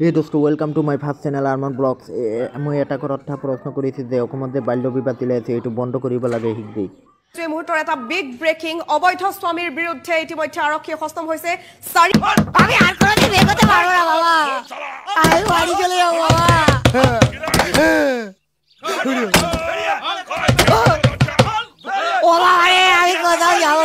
এই দোস্ত welcome to my first channel Arman vlogs মই এটা কথা প্ৰশ্ন কৰিছোঁ যে অসমত যে বাল্য বিবাহ দিলে আছে এইটো বন্ধ কৰিব লাগে শীঘ্ৰেই এই মুহূৰ্তৰ এটা বিগ ব্ৰেকিং অবৈধ স্বামীৰ বিৰুদ্ধে ইতিমধ্যে আৰক্ষীয়ে সষ্টম হৈছে চাৰি আমি আৰকৰাতে বেগতে মাৰো না বাবা। আই মাৰি চলে যাও বাবা। ও বাবা ৰে আমি কোথাও যাব